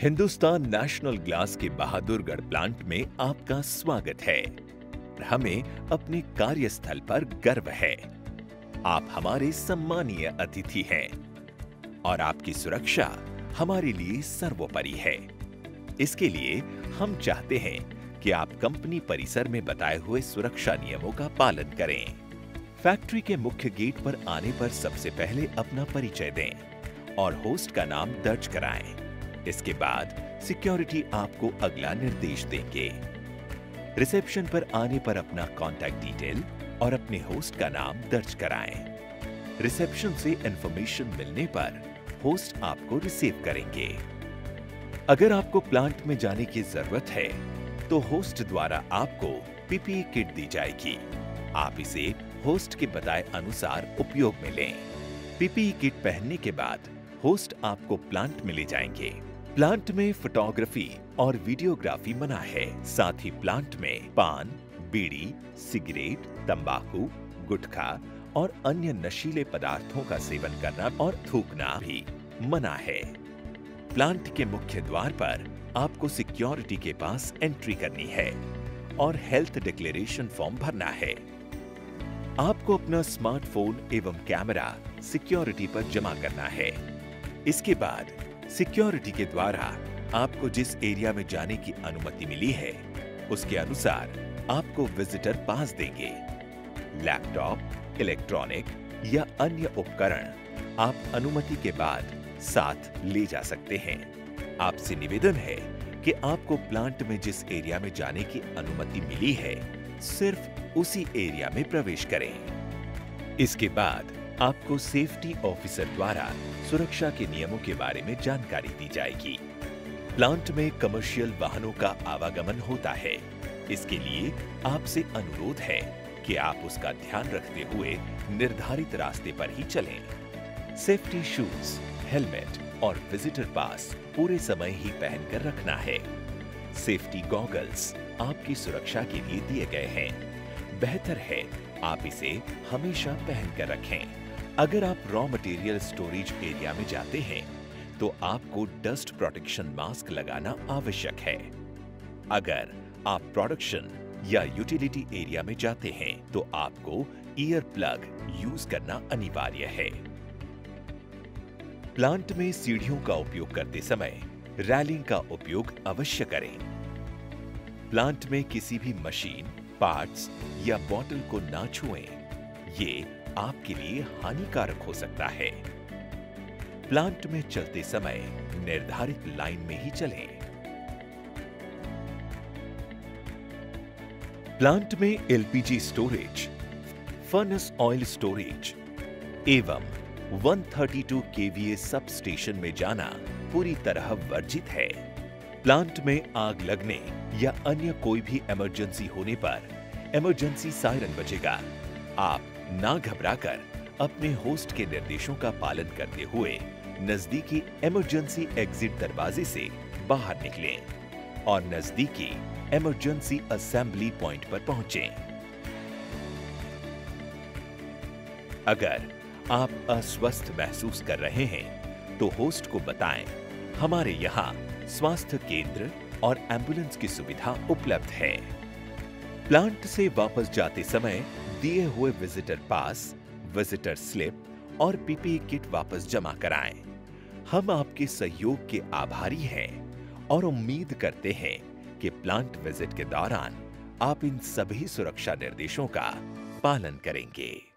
Hindustan national glass के Bahadurgarh plant में आपका स्वागत है। हमें अपने कार्यस्थल पर गर्व है। आप हमारे सम्मानीय अतिथि हैं। और आपकी सुरक्षा हमारे लिए सर्वोपरि है। इसके लिए हम चाहते हैं कि आप कंपनी परिसर में बताए हुए सुरक्षा नियमों का पालन करें। फैक्ट्री के मुख्य गेट पर आने पर सबसे पहले अपना परिचय दें और होस्ट का नाम दर्ज कराएँ। इसके बाद सिक्योरिटी आपको अगला निर्देश देंगे। रिसेप्शन पर आने पर अपना कॉन्टैक्ट डिटेल और अपने होस्ट का नाम दर्ज कराएँ। रिसेप्शन से इंफॉर्मेशन मिलने पर होस्ट आपको रिसीव करेंगे। अगर आपको प्लांट में जाने की ज़रूरत है तो होस्ट द्वारा आपको पीपीई किट दी जाएगी। आप इसे होस्ट के बताए अनुसार उपयोग में लें। पीपीई किट पहनने के बाद होस्ट आपको प्लांट में ले जाएँगे। प्लांट में फोटोग्राफी और वीडियोग्राफी मना है। साथ ही प्लांट में पान, बीड़ी, सिगरेट, तंबाकू, गुटखा और अन्य नशीले पदार्थों का सेवन करना और थूकना भी मना है। प्लांट के मुख्य द्वार पर आपको सिक्योरिटी के पास एंट्री करनी है और हेल्थ डिक्लेरेशन फॉर्म भरना है। आपको अपना स्मार्टफ़ोन एवं कैमरा सिक्योरिटी पर जमा करना है। इसके बाद सिक्योरिटी के द्वारा आपको जिस एरिया में जाने की अनुमति मिली है, उसके अनुसार आपको विजिटर पास देंगे। लैपटॉप, इलेक्ट्रॉनिक या अन्य उपकरण आप अनुमति के बाद साथ ले जा सकते हैं। आपसे निवेदन है कि आपको प्लांट में जिस एरिया में जाने की अनुमति मिली है, सिर्फ़ उसी एरिया में प्रवेश करें। इसके बाद आपको सेफ्टी ऑफिसर द्वारा सुरक्षा के नियमों के बारे में जानकारी दी जाएगी। प्लांट में कमर्शियल वाहनों का आवागमन होता है। इसके लिए आपसे अनुरोध है कि आप उसका ध्यान रखते हुए निर्धारित रास्ते पर ही चलें। सेफ्टी शूज़, हेलमेट और विजिटर पास पूरे समय ही पहनकर रखना है। सेफ्टी गॉगल्स आपकी सुरक्षा के लिए दिए गए हैं। बेहतर है आप इसे हमेशा पहनकर रखें। अगर आप रॉ मटेरियल स्टोरेज एरिया में जाते हैं तो आपको डस्ट प्रोटेक्शन मास्क लगाना आवश्यक है। अगर आप प्रोडक्शन या यूटिलिटी एरिया में जाते हैं तो आपको ईयर प्लग यूज़ करना अनिवार्य है। प्लांट में सीढ़ियों का उपयोग करते समय रैलिंग का उपयोग अवश्य करें। प्लांट में किसी भी मशीन पार्ट्स या बॉटल को ना छुएँ। ये आपके लिए हानिकारक हो सकता है। प्लांट में चलते समय निर्धारित लाइन में ही चलें। प्लांट में LPG storage, furnace oil storage, एवं 132 केवीए सब स्टेशन में जाना पूरी तरह वर्जित है। प्लांट में आग लगने या अन्य कोई भी इमरजेंसी होने पर इमरजेंसी सायरन बजेगा। आप ना घबराकर अपने होस्ट के निर्देशों का पालन करते हुए नजदीकी इमरजेंसी एग्जिट दरवाजे से बाहर निकलें और नजदीकी इमरजेंसी असेंबली पॉइंट पर पहुंचें। अगर आप अस्वस्थ महसूस कर रहे हैं तो होस्ट को बताएँ, हमारे यहाँ स्वास्थ्य केंद्र और एंबुलेंस की सुविधा उपलब्ध है प्लांट से वापस जाते समय दिए हुए विजिटर पास विजिटर स्लिप और पीपी किट वापस जमा कराएँ। हम आपके सहयोग के आभारी हैं और उम्मीद करते हैं कि प्लांट विज़िट के दौरान आप इन सभी सुरक्षा निर्देशों का पालन करेंगे